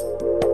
Bye.